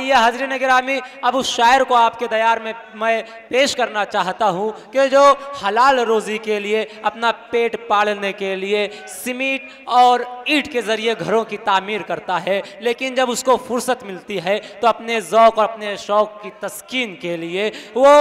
ये हज़रत गिरामी अब उस शायर को आपके दयार में मैं पेश करना चाहता हूँ कि जो हलाल रोज़ी के लिए, अपना पेट पालने के लिए सीमेंट और ईंट के ज़रिए घरों की तामीर करता है, लेकिन जब उसको फुर्सत मिलती है तो अपने ज़ौक़ और अपने शौक़ की तस्कीन के लिए, वो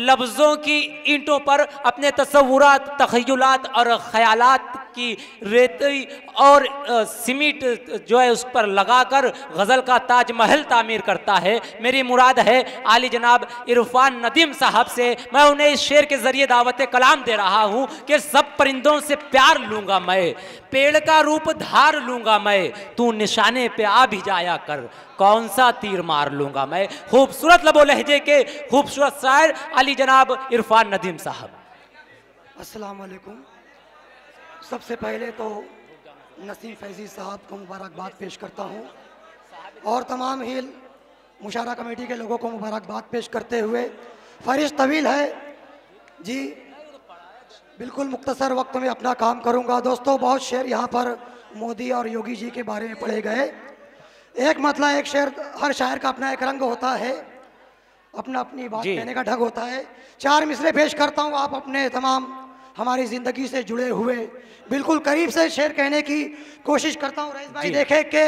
लफ्ज़ों की ईंटों पर अपने तस्वुरात तखयलात और ख़यालात की रेती और सीमेंट जो है उस पर लगाकर गज़ल का ताजमहल तामीर करता है। मेरी मुराद है, आली जनाब इरफान नदीम साहब से मैं उन्हें इस शेर के ज़रिए दावत कलाम दे रहा हूँ कि सब परिंदों से प्यार लूँगा मैं, पेड़ का रूप धार लूँगा मैं, तू निशाने पे आ भी जाया कर, कौन सा तीर मार लूँगा मैं? खूबसूरत लबो लहजे के खूबसूरत शायर अली जनाब इरफान नदीम साहब। अस्सलाम सबसे पहले तो नसीम फैज़ी साहब को मुबारकबाद पेश करता हूँ। और तमाम ही मुशारा कमेटी के लोगों को मुबारकबाद पेश करते हुए फरिश तवील है। जी बिल्कुल मुख्तसर वक्त में अपना काम करूँगा। दोस्तों बहुत शेर यहाँ पर मोदी और योगी जी के बारे में पढ़े गए। एक मतलब एक शेर हर शायर का अपना एक रंग होता है। अपना अपनी बात कहने का ढंग होता है। चार मिसरे पेश करता हूँ आप अपने तमाम हमारी ज़िंदगी से जुड़े हुए। बिल्कुल करीब से शेर कहने की कोशिश करता हूँ। रईस भाई। देखे कि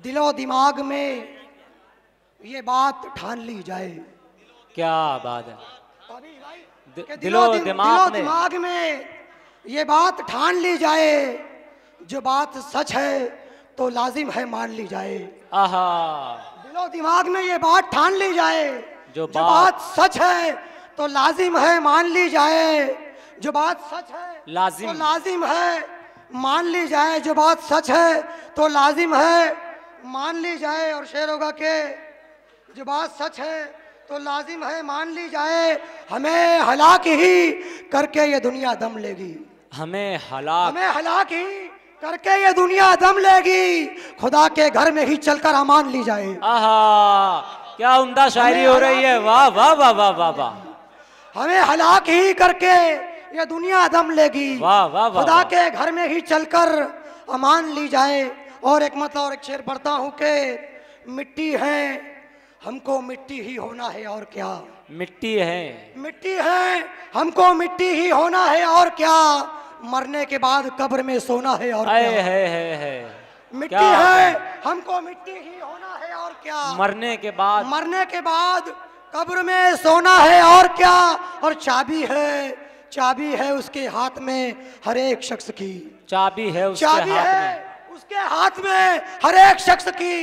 दिलो दिमाग में ये बात ठान ली जाए। क्या बात है? दि- कि दिलो दिमाग दिलो में। दिमाग में ये बात ठान ली जाए। जो बात सच है तो लाजिम है मान ली जाए। आहा। दिलो दिमाग में ये बात ठान ली जाए। जो जो बात- बात सच है तो लाजिम है मान ली जाए। जो बात सच है लाजिम। तो लाजिम है मान ली जाए। जो बात सच है तो लाजिम है मान ली जाए। और शेर होगा के जो बात सच है तो लाजिम है मान ली जाए हमें हलाक ही करके ये दुनिया दम लेगी। हमें हलाक हमें हलाक ही करके ये दुनिया दम लेगी। खुदा के घर में ही चलकर अमान ली जाए। आहा क्या उम्दा शायरी हो रही है? वाह वाह वाह वाह वाह वाह। हमें हलाक ही करके ये दुनिया दम लेगी। वाह, वाह, वाह, खुदा के घर में ही चलकर अमान ली जाए। और एक मतलब और एक शेर पढ़ता हूँ के मिट्टी है हमको मिट्टी ही होना है और क्या? मिट्टी है। मिट्टी है। हमको मिट्टी ही होना है और क्या? मरने के बाद कब्र में सोना है और है क्या? है है है। मिट्टी क्या है। हमको मिट्टी ही होना है और क्या? मरने के बाद। मरने के बाद कब्र में सोना है और क्या? और चाबी है। चाबी है उसके हाथ में हर एक शख्स की। चाबी है उसके चाबी हाथ है। में। उसके हाथ में हर एक शख्स की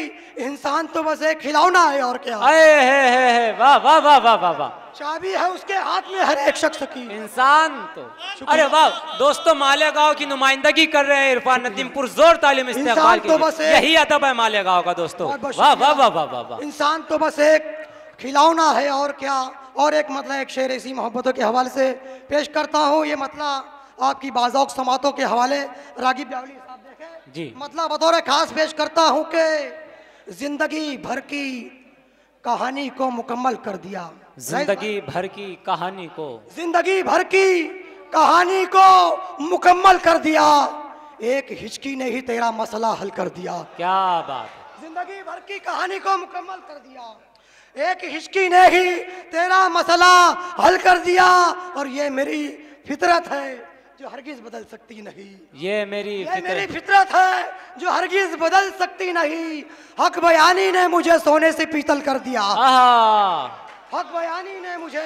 इंसान तो बस एक खिलौना है और क्या। अरे है है है वाह वाह वाह वाह वाह वाह। चाबी है उसके हाथ में हर एक शख्स की। इंसान तो। अरे वाह दोस्तों मालेगांव की नुमाइंदगी कर रहे हैं इरफान नदीमपुर ज़ोर तालीम इस्तेमाल इंसान तो बस यही अदब है मालेगांव का दोस्तों। वाह वाह वाह वाह वाह। इंसान तो बस एक खिलौना है और क्या। और एक मतलब एक शेर इसी मोहब्बतों के हवाले से पेश करता हूँ। ये मतलब आपकी बाजौक समातों के हवाले रागिब ब्यावली साहब देखें। जी। मतलब बतौर खास पेश करता हूँ कि ज़िंदगी भर की कहानी को मुकम्मल कर दिया। ज़िंदगी भर की कहानी को। ज़िंदगी भर की कहानी को मुकम्मल कर दिया। एक हिचकी ने ही तेरा मसला हल कर दिया। क्या बात है। ज़िंदगी भर की कहानी को मुकम्मल कर दिया। एक हिचकी ने ही तेरा मसला हल कर दिया। और ये मेरी फितरत है। जो हरगिज बदल सकती नहीं। ये मेरी ये फितर... मेरी फितरत है जो हरगिज बदल सकती नहीं। हक बयानी ने मुझे सोने से पीतल कर दिया। हक बयानी ने मुझे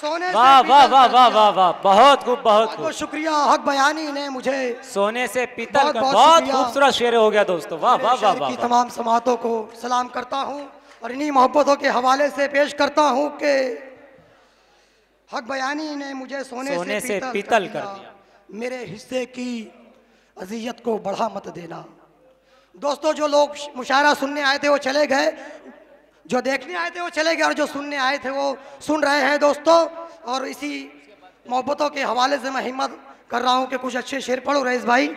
सोने से वाह वाह वाह वाह वाह वाह। बहुत खूब बहुत खूब। शुक्रिया हक बयानी ने मुझे सोने से पीतल बहुत का बहुत खूबसूरत शेर हो गया दोस्तों। वाह वाह वाह वाह वाह। तमाम समातों को सलाम करता हूँ और इन्हीं मोहब्बतों के हवाले से पेश करता हूँ कि हक बयानी ने मुझे सोने, सोने से से पीतल, पीतल कर, दिया। मेरे हिस्से की अजियत को बढ़ा मत देना। दोस्तों जो लोग मुशायरा सुनने आए थे वो चले गए। जो देखने आए थे वो चले गए और जो सुनने आए थे वो सुन रहे हैं दोस्तों। और इसी मोहब्बतों के हवाले से मैं हिम्मत कर रहा हूँ कि कुछ अच्छे शेर पढ़ो। रईस भाई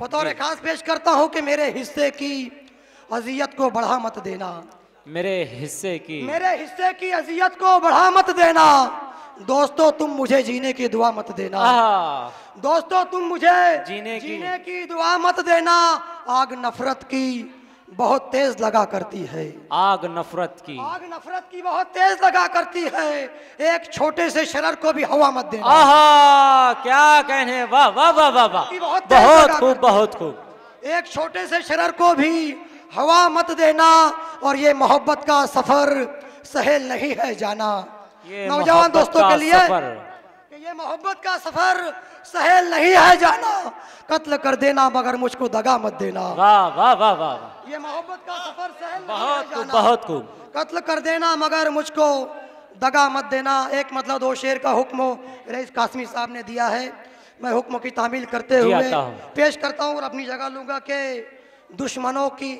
बतौर खास पेश करता हूँ कि मेरे हिस्से की अजियत को बढ़ा मत देना। मेरे हिस्से की मेरे हिस्से की अजियत को बढ़ा मत देना। दोस्तों तुम मुझे जीने की दुआ मत देना। दोस्तों तुम मुझे जीने की- जीने की दुआ मत देना। आग नफरत की बहुत तेज लगा करती है। आग नफरत की। आग नफरत की बहुत तेज लगा करती है। एक छोटे से शरर को भी हवा मत देना। आहा क्या कहने वाह वाह वाह वाह वाह। बहुत बहुत खूब बहुत खूब। एक छोटे से शरर को भी हवा मत देना। और ये मोहब्बत का सफ़र सहेल नहीं है जाना। नौजवान दोस्तों के लिए कि ये मोहब्बत का सफ़र सहेल नहीं है जाना। कत्ल कर देना मगर मुझको दगा मत देना। वाह वाह वाह वाह ये मोहब्बत का सफ़र सहल नहीं बहुत है खूब जाना। बहुत खूब। कत्ल कर देना मगर मुझको दगा मत देना। एक मतलब दो शेर का हुक्म रईस कासमी साहब ने दिया है। मैं हुक्म की तामील करते हुए पेश करता हूँ और अपनी जगह लूँगा कि दुश्मनों की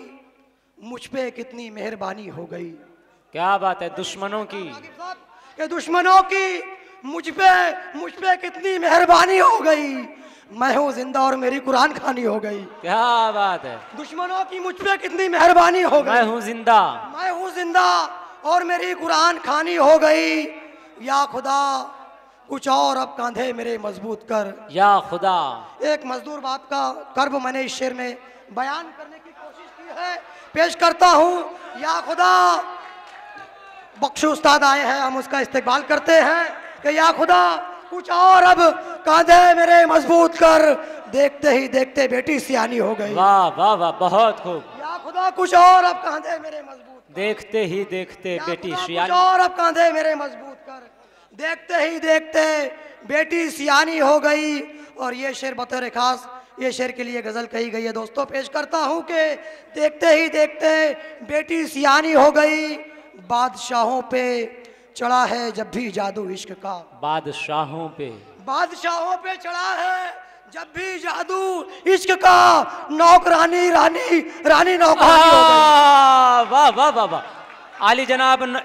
मुझ पे कितनी मेहरबानी हो गई। क्या बात है दुश्मनों की। कि दुश्मनों की मुझ पे मुझ पे कितनी मेहरबानी हो गई। मैं हूँ ज़िंदा और मेरी कुरान खानी हो गई। क्या बात है। दुश्मनों की मुझ पे कितनी मेहरबानी हो गई। मैं हूँ ज़िंदा। मैं हूँ ज़िंदा और मेरी कुरान खानी हो गई। या खुदा कुछ और अब कांधे मेरे मज़बूत कर। या खुदा। एक मजदूर बाप का कर्ब मैंने इस शेर में बयान करने की कोशिश की है। पेश करता हूँ या खुदा बख्शु उस्ताद आए हैं हम उसका इस्तेमाल करते हैं कि या खुदा कुछ और अब कांधे मेरे मज़बूत कर। देखते ही देखते बेटी सियानी हो गई। वाह वाह वाह बहुत खूब। या खुदा कुछ और अब कांधे मेरे मज़बूत देखते ही देखते बेटी कुछ और अब कांधे मेरे मज़बूत कर। देखते ही देखते बेटी सियानी हो गई। और ये शेर बतौर खास ये शेर के लिए गज़ल कही गई है। दोस्तों पेश करता हूँ कि देखते ही देखते बेटी सियानी हो गई। बादशाहों पे चढ़ा है जब भी जादू इश्क का। बादशाहों पे। बादशाहों पे चढ़ा है जब भी जादू इश्क का। नौकरानी रानी रानी नौकरानी वाह वाह वाह वाह। आली जनाब न-